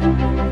Música